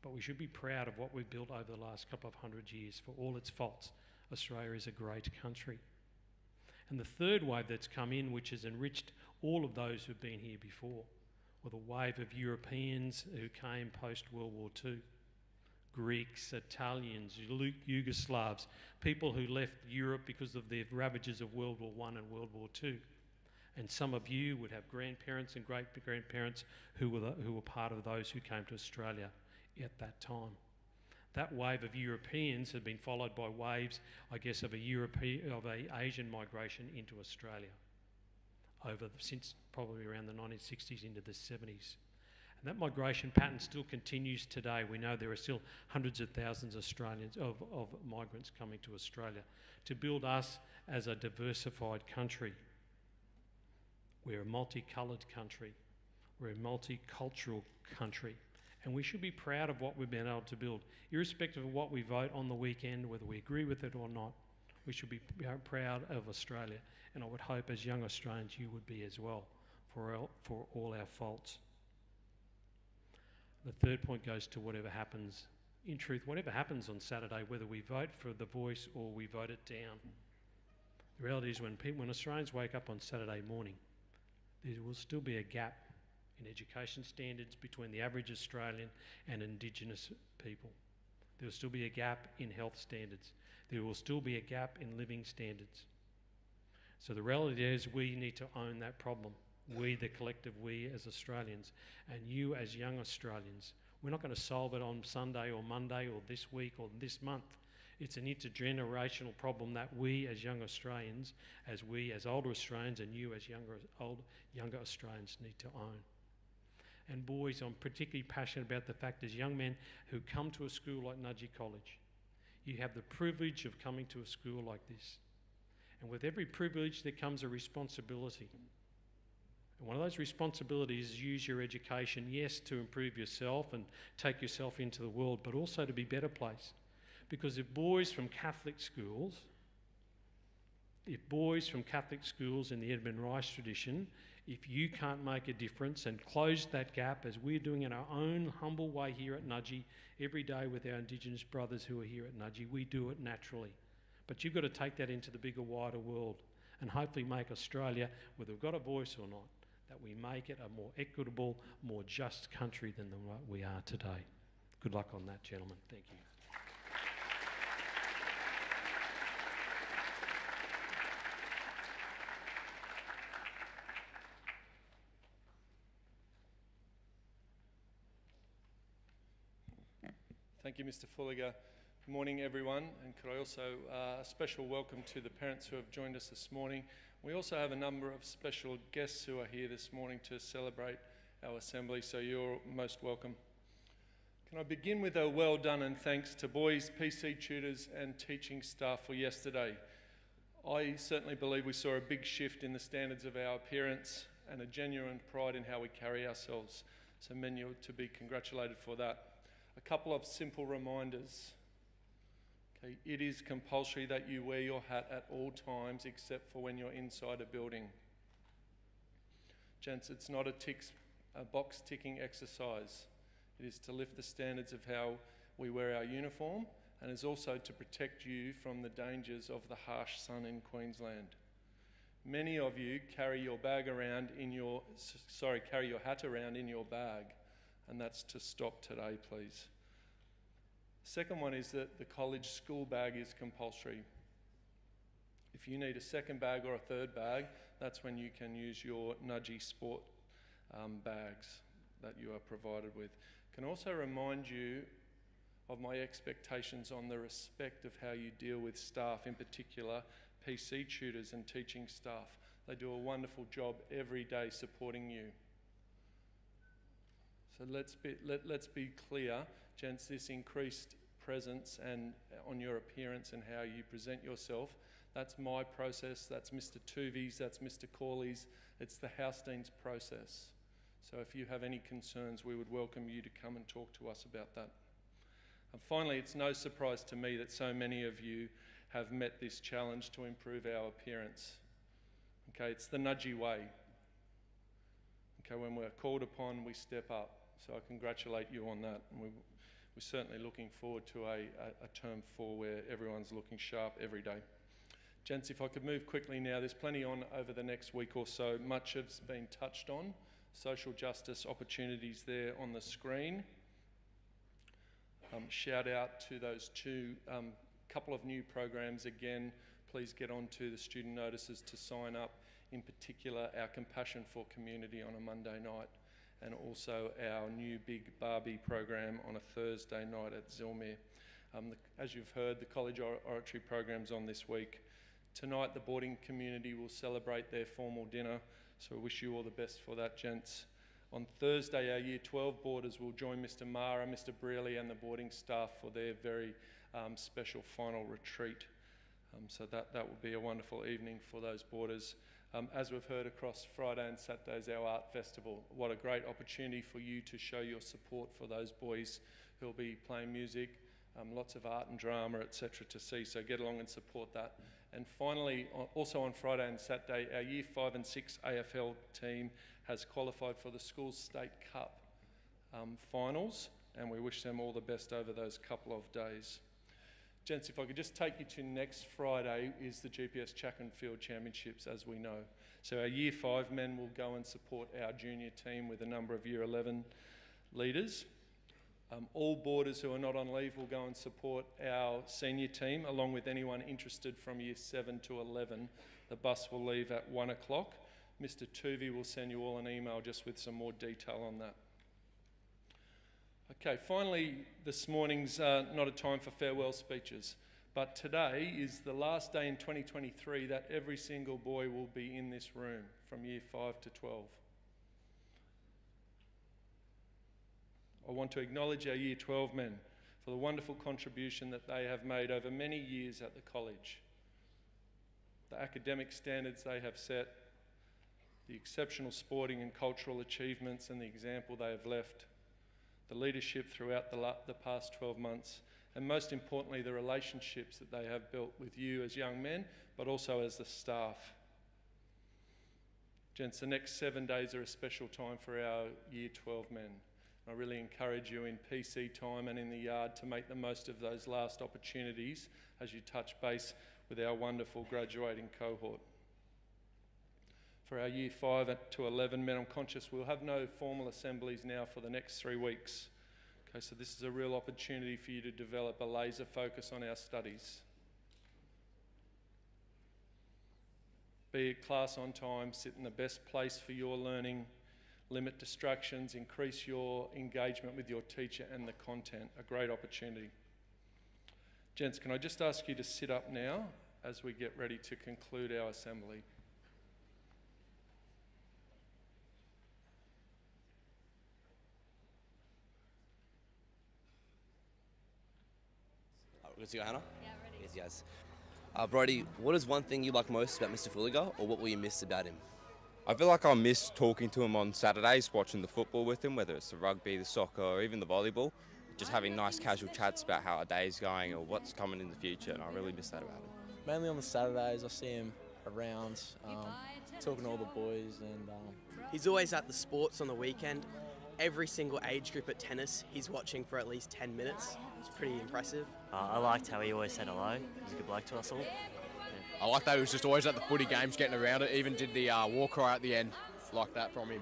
But we should be proud of what we've built over the last couple of hundred years for all its faults. Australia is a great country. And the third wave that's come in, which has enriched all of those who've been here before, or the wave of Europeans who came post World War II. Greeks, Italians, Yugoslavs, people who left Europe because of the ravages of World War I and World War II. And some of you would have grandparents and great grandparents who were, who were part of those who came to Australia at that time. That wave of Europeans had been followed by waves, I guess, of a European, of a Asian migration into Australia over since probably around the 1960s into the 70s. And that migration pattern still continues today. We know there are still hundreds of thousands of Australians of, of migrants coming to Australia to build us as a diversified country. We're a multicoloured country. We're a multicultural country. And we should be proud of what we've been able to build, irrespective of what we vote on the weekend, whether we agree with it or not. We should be proud of Australia. And I would hope, as young Australians, you would be as well, for, our, for all our faults. The third point goes to whatever happens. In truth, whatever happens on Saturday, whether we vote for the voice or we vote it down, the reality is when, people, when Australians wake up on Saturday morning, there will still be a gap in education standards between the average Australian and Indigenous people. There will still be a gap in health standards. There will still be a gap in living standards. So the reality is we need to own that problem. We, the collective we as Australians, and you as young Australians. We're not going to solve it on Sunday or Monday or this week or this month. It's an intergenerational problem that we as young Australians, as we as older Australians, and you as younger, old, younger Australians need to own. And boys, I'm particularly passionate about the fact as young men who come to a school like Nudgee College, you have the privilege of coming to a school like this. And with every privilege, there comes a responsibility. And one of those responsibilities is use your education, yes, to improve yourself and take yourself into the world, but also to be better placed. Because if boys from Catholic schools, if boys from Catholic schools in the Edmund Rice tradition, if you can't make a difference and close that gap as we're doing in our own humble way here at Nudgee every day with our Indigenous brothers who are here at Nudgee, we do it naturally. But you've got to take that into the bigger, wider world and hopefully make Australia, whether we've got a voice or not, that we make it a more equitable, more just country than the, we are today. Good luck on that, gentlemen. Thank you. Thank you, Mr. Fullagar. Good morning, everyone, and could I also uh, a special welcome to the parents who have joined us this morning. We also have a number of special guests who are here this morning to celebrate our assembly, so you're most welcome. Can I begin with a well done and thanks to boys, PC tutors, and teaching staff for yesterday? I certainly believe we saw a big shift in the standards of our appearance and a genuine pride in how we carry ourselves. So, men, you're to be congratulated for that a couple of simple reminders. Okay, it is compulsory that you wear your hat at all times except for when you're inside a building. Gents, it's not a, ticks, a box ticking exercise. It is to lift the standards of how we wear our uniform and is also to protect you from the dangers of the harsh sun in Queensland. Many of you carry your bag around in your sorry, carry your hat around in your bag and that's to stop today, please. Second one is that the college school bag is compulsory. If you need a second bag or a third bag, that's when you can use your Nudgee Sport um, bags that you are provided with. Can also remind you of my expectations on the respect of how you deal with staff, in particular PC tutors and teaching staff. They do a wonderful job every day supporting you. So let's be, let, let's be clear, gents, this increased presence and uh, on your appearance and how you present yourself, that's my process, that's Mr. Tuvi's, that's Mr. Corley's, it's the House Dean's process. So if you have any concerns, we would welcome you to come and talk to us about that. And finally, it's no surprise to me that so many of you have met this challenge to improve our appearance. Okay, it's the Nudgee way. Okay, when we're called upon, we step up. So I congratulate you on that. And we, we're certainly looking forward to a, a, a term four where everyone's looking sharp every day. Gents, if I could move quickly now, there's plenty on over the next week or so. Much has been touched on. Social justice opportunities there on the screen. Um, shout out to those two um, couple of new programs again. Please get onto the student notices to sign up. In particular, our Compassion for Community on a Monday night, and also our new big Barbie program on a Thursday night at Zillmere. Um, the, as you've heard, the college or- oratory program's on this week. Tonight, the boarding community will celebrate their formal dinner, so I wish you all the best for that, gents. On Thursday, our Year 12 boarders will join Mr. Mara, Mr. Brearley, and the boarding staff for their very um, special final retreat. Um, so that, that will be a wonderful evening for those boarders. Um, as we've heard across Friday and Saturday's our art festival. What a great opportunity for you to show your support for those boys who'll be playing music, um, lots of art and drama, etc. to see. So get along and support that. And finally, also on Friday and Saturday, our Year 5 and 6 AFL team has qualified for the Schools State Cup um, finals, and we wish them all the best over those couple of days. Gents, if I could just take you to next Friday is the GPS Track and Field Championships, as we know. So our Year 5 men will go and support our junior team with a number of Year 11 leaders. Um, all boarders who are not on leave will go and support our senior team, along with anyone interested from year 7 to 11. The bus will leave at 1 o'clock. Mr. Tuvey will send you all an email just with some more detail on that. Okay, finally, this morning's uh, not a time for farewell speeches, but today is the last day in 2023 that every single boy will be in this room from year 5 to 12. I want to acknowledge our Year 12 men for the wonderful contribution that they have made over many years at the college. The academic standards they have set, the exceptional sporting and cultural achievements, and the example they have left, the leadership throughout the, the past 12 months, and most importantly, the relationships that they have built with you as young men, but also as the staff. Gents, the next seven days are a special time for our Year 12 men. I really encourage you in PC time and in the yard to make the most of those last opportunities as you touch base with our wonderful graduating cohort. For our year 5 to 11 men, I'm conscious we'll have no formal assemblies now for the next three weeks. Okay, so this is a real opportunity for you to develop a laser focus on our studies. Be at class on time, sit in the best place for your learning limit distractions, increase your engagement with your teacher and the content. A great opportunity. Gents, can I just ask you to sit up now as we get ready to conclude our assembly? Good to go, Hannah? Yeah, ready. Yes, yes. Uh, Brody, what is one thing you like most about Mr. Fullagar, or what will you miss about him? I feel like I miss talking to him on Saturdays, watching the football with him, whether it's the rugby, the soccer, or even the volleyball. Just having nice casual chats about how our day's going or what's coming in the future, and I really miss that about him. Mainly on the Saturdays, I see him around, um, talking to all the boys, and um, He's always at the sports on the weekend. Every single age group at tennis, he's watching for at least 10 minutes. It's pretty impressive. Uh, I liked how he always said hello. He's a good bloke to us all. I like that he was just always at the footy games getting around it, even did the uh, war cry at the end. Like that from him.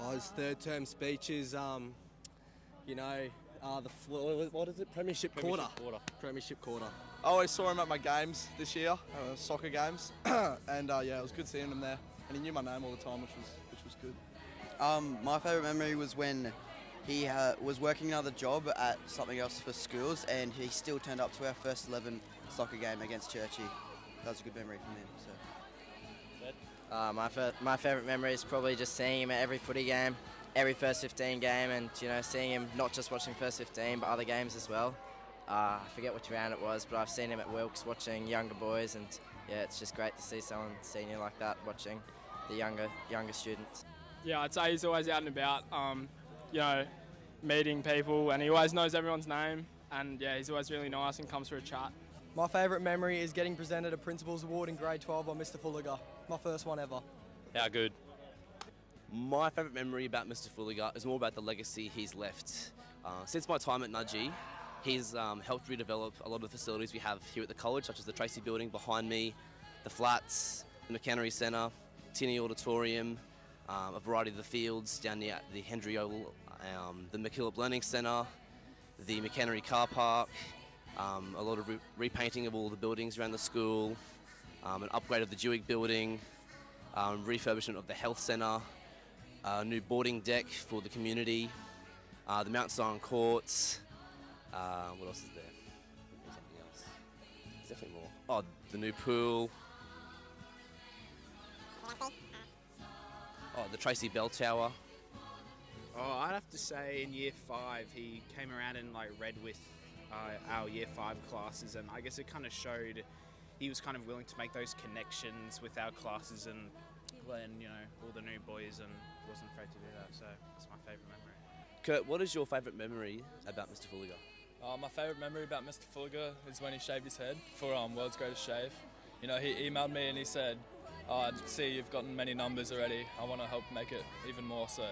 Oh, his third term speeches, um, you know, uh, the fl- what is it? Premiership, quarter. Premiership quarter. Premiership quarter. I always saw him at my games this year, uh, soccer games, and uh, yeah, it was good seeing him there. And he knew my name all the time, which was which was good. Um, my favourite memory was when he uh, was working another job at something else for schools, and he still turned up to our first 11 soccer game against Churchie. That was a good memory from him. So. Uh, my, my favourite memory is probably just seeing him at every footy game, every first 15 game, and you know seeing him not just watching first 15 but other games as well. Uh, I forget which round it was, but I've seen him at Wilkes watching younger boys, and yeah, it's just great to see someone senior like that watching the younger younger students. Yeah, I'd say he's always out and about, um, you know, meeting people, and he always knows everyone's name. And yeah, he's always really nice and comes for a chat. My favourite memory is getting presented a Principal's Award in grade 12 by Mr. Fullagar. My first one ever. How good? My favourite memory about Mr. Fullagar is more about the legacy he's left. Uh, since my time at Nudgee, he's um, helped redevelop a lot of the facilities we have here at the college, such as the Treacy building behind me, the Flats, the McHenry Centre, Tinney Auditorium, um, a variety of the fields down near the Hendry Oval, um, the McKillop Learning Centre, the McHenry Car Park, um, a lot of re- repainting of all the buildings around the school, um, an upgrade of the Dewey building, um, refurbishment of the health centre, a new boarding deck for the community, uh, the Mount Zion courts. Uh, what else is there? There's something else. There's definitely more. Oh, the new pool. Oh, the Treacy Bell Tower. Oh, I'd have to say in year five he came around and like read with uh, our year five classes, and I guess it kind of showed he was kind of willing to make those connections with our classes and learn, you know, all the new boys, and wasn't afraid to do that. So that's my favourite memory. Kurt, what is your favourite memory about Mr. Fullagar? Uh, my favourite memory about Mr. Fullagar is when he shaved his head for um, World's Greatest Shave. You know, he emailed me and he said, oh, I see you've gotten many numbers already. I want to help make it even more. So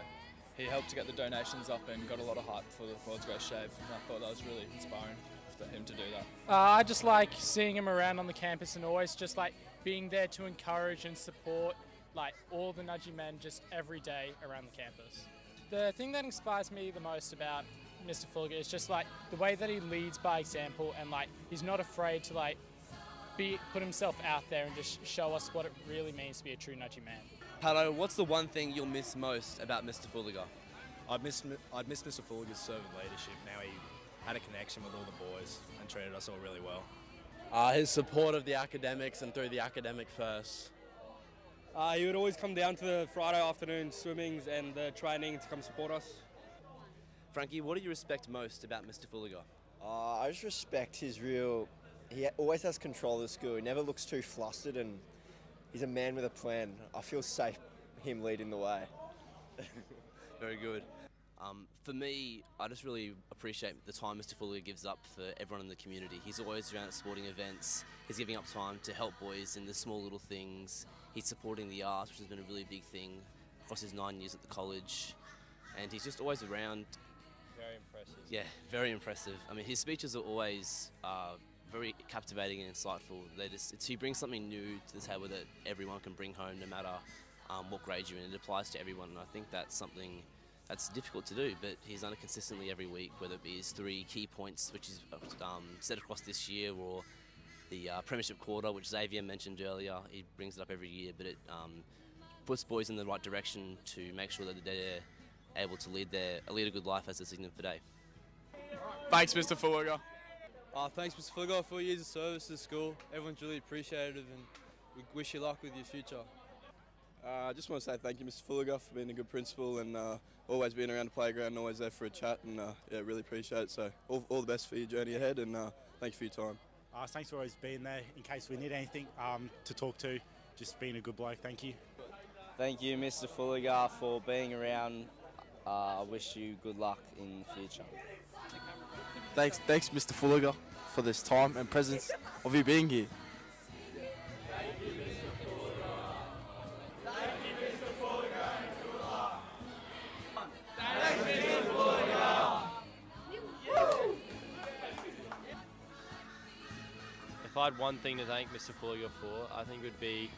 he helped to get the donations up and got a lot of hype for the World's Greatest Shave. And I thought that was really inspiring for him to do that. Uh, I just like seeing him around on the campus and always just like being there to encourage and support like all the Nudgee men just every day around the campus. The thing that inspires me the most about Mr. Fullagar is just like the way that he leads by example and like he's not afraid to like be put himself out there and just show us what it really means to be a true Nudgee man. Hello, what's the one thing you'll miss most about Mr. Fullagar? I'd miss, I'd miss Mr. Fullagar's servant leadership. Now he had a connection with all the boys and treated us all really well. Uh, his support of the academics and through the academic first. Uh, he would always come down to the Friday afternoon swimmings and the training to come support us. Frankie, what do you respect most about Mr. Fullagar? Uh, I just respect his real. He always has control of the school. He never looks too flustered, and he's a man with a plan. I feel safe him leading the way. Very good. Um, for me, I just really appreciate the time Mr. Fullagar gives up for everyone in the community. He's always around at sporting events. He's giving up time to help boys in the small little things. He's supporting the arts, which has been a really big thing across his nine years at the college. And he's just always around. Very impressive. Yeah, very impressive. I mean, his speeches are always uh, very captivating and insightful. They just, it's, he brings something new to the table that everyone can bring home, no matter um, what grade you're in. It applies to everyone, and I think that's something that's difficult to do. But he's done it consistently every week, whether it be his three key points, which is um, set across this year, or the uh, Premiership quarter, which Xavier mentioned earlier. He brings it up every year, but it um, puts boys in the right direction to make sure that they're able to lead their lead a good life as they're seeing them today. Thanks, Mr. Fullagar. Uh, thanks, Mr. Fullagar, for your years of service to the school. Everyone's really appreciative and we wish you luck with your future. Uh, I just want to say thank you, Mr. Fullagar, for being a good principal and uh, always being around the playground and always there for a chat. And uh, yeah, really appreciate it. So all, all the best for your journey ahead, and uh, thank you for your time. Uh, thanks for always being there in case we need anything um, to talk to. Just being a good bloke. Thank you. Thank you, Mr. Fullagar, for being around. Uh, I wish you good luck in the future. Thanks, thanks, Mr. Fullagar, for this time and presence of you being here. If I had one thing to thank Mr. Fullagar for, I think it would be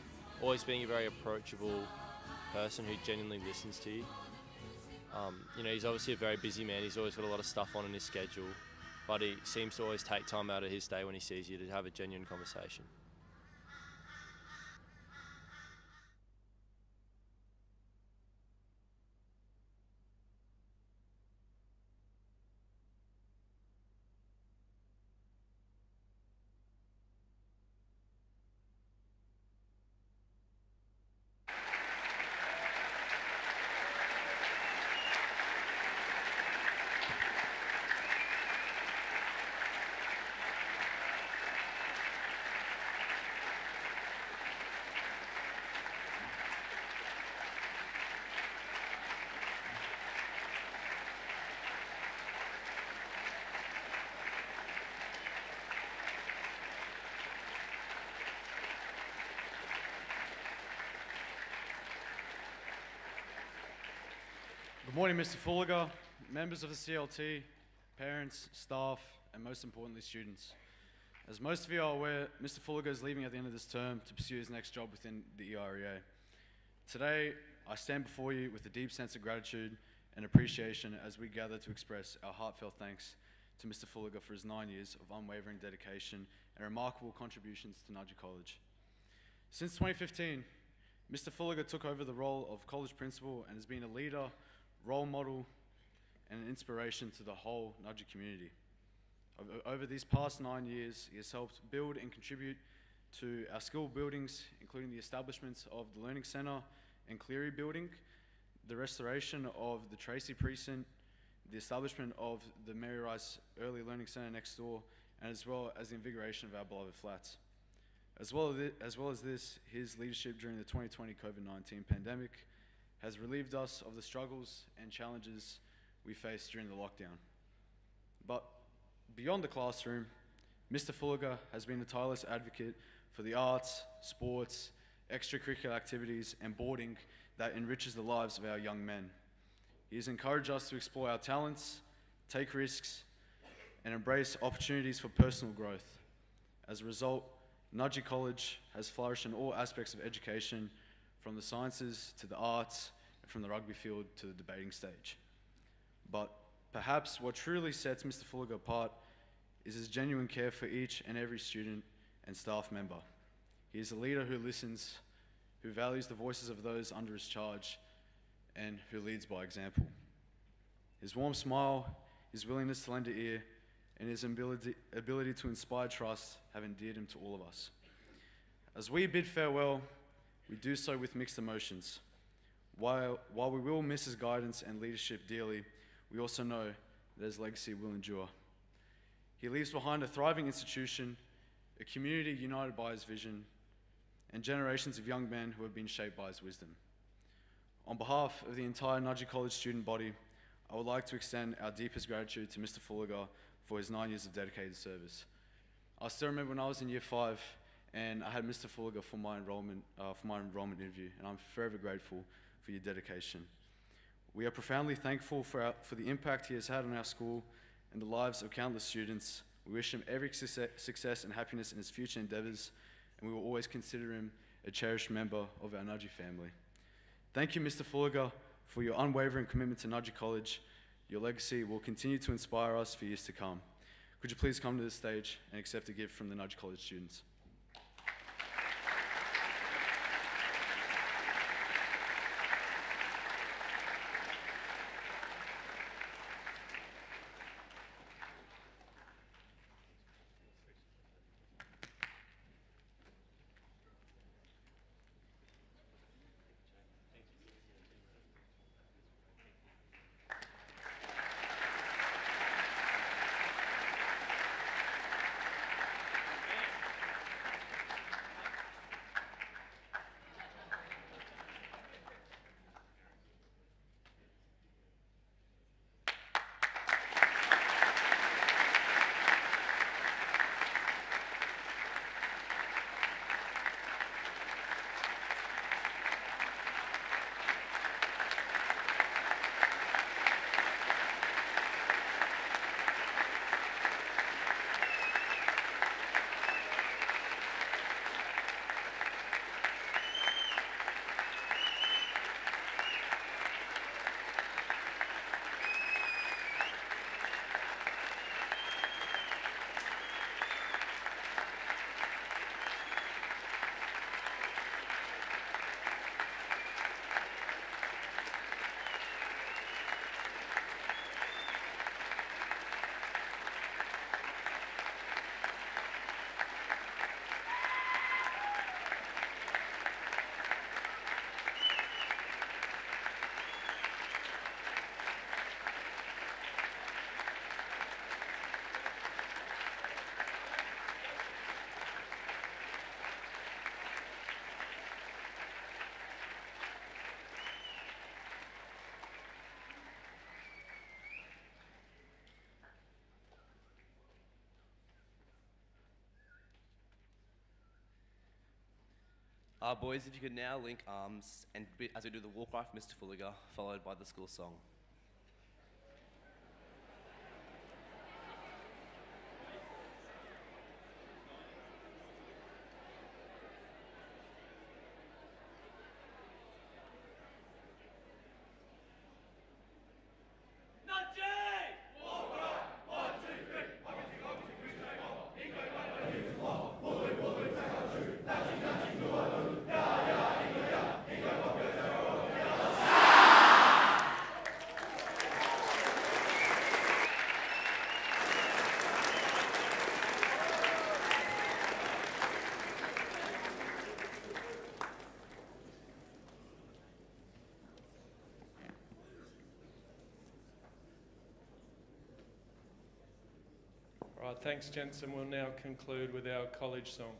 always being a very approachable person who genuinely listens to you. Um, you know, he's obviously a very busy man. He's always got a lot of stuff on in his schedule, but he seems to always take time out of his day when he sees you to have a genuine conversation. Morning, Mr. Fullagar, members of the CLT, parents, staff, and most importantly, students. As most of you are aware, Mr. Fullagar is leaving at the end of this term to pursue his next job within the EREA. Today, I stand before you with a deep sense of gratitude and appreciation as we gather to express our heartfelt thanks to Mr. Fullagar for his nine years of unwavering dedication and remarkable contributions to Nudgee College. Since 2015, Mr. Fullagar took over the role of college principal and has been a leader, role model, and an inspiration to the whole Nudgee community. Over- these past nine years, he has helped build and contribute to our school buildings, including the establishment of the Learning Centre and Cleary Building, the restoration of the Treacy Precinct, the establishment of the Mary Rice Early Learning Centre next door, and as well as the invigoration of our beloved flats. As well as, as well as this, his leadership during the 2020 COVID 19 pandemic has relieved us of the struggles and challenges we faced during the lockdown. But beyond the classroom, Mr. Fullagar has been a tireless advocate for the arts, sports, extracurricular activities, and boarding that enriches the lives of our young men. He has encouraged us to explore our talents, take risks, and embrace opportunities for personal growth. As a result, Nudgee College has flourished in all aspects of education, from the sciences to the arts, and from the rugby field to the debating stage. But perhaps what truly sets Mr. Fullagar apart is his genuine care for each and every student and staff member. He is a leader who listens, who values the voices of those under his charge, and who leads by example. His warm smile, his willingness to lend an ear, and his ability, ability to inspire trust have endeared him to all of us. As we bid farewell, we do so with mixed emotions. While, while we will miss his guidance and leadership dearly, we also know that his legacy will endure. He leaves behind a thriving institution, a community united by his vision, and generations of young men who have been shaped by his wisdom. On behalf of the entire Nudgee College student body, I would like to extend our deepest gratitude to Mr. Fullagar for his nine years of dedicated service. I still remember when I was in year five and I had Mr. Fullagar for my enrollment, uh, for my enrollment interview, and I'm forever grateful for your dedication. We are profoundly thankful for, our, for the impact he has had on our school and the lives of countless students. We wish him every success, and happiness in his future endeavors, and we will always consider him a cherished member of our Nudgee family. Thank you, Mr. Fullagar, for your unwavering commitment to Nudgee College. Your legacy will continue to inspire us for years to come. Could you please come to the stage and accept a gift from the Nudgee College students? Uh, boys, if you could now link arms and as we do the walk for Mr. Fullagar, followed by the school song. Thanks, gents, and we'll now conclude with our college song.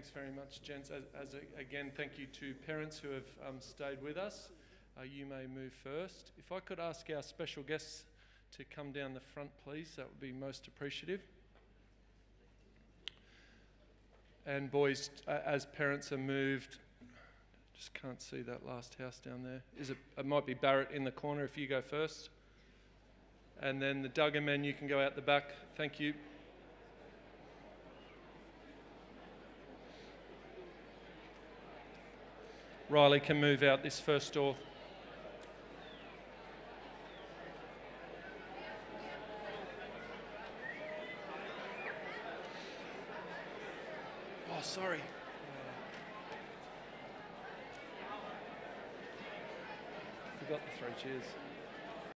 Thanks very much, gents. As, as a, again, thank you to parents who have um, stayed with us. Uh, you may move first. If I could ask our special guests to come down the front, please, that would be most appreciative. And boys, uh, as parents are moved, just can't see that last house down there. Is it? It might be Barrett in the corner. If you go first, and then the Duggan men, you can go out the back. Thank you. Riley can move out this first door.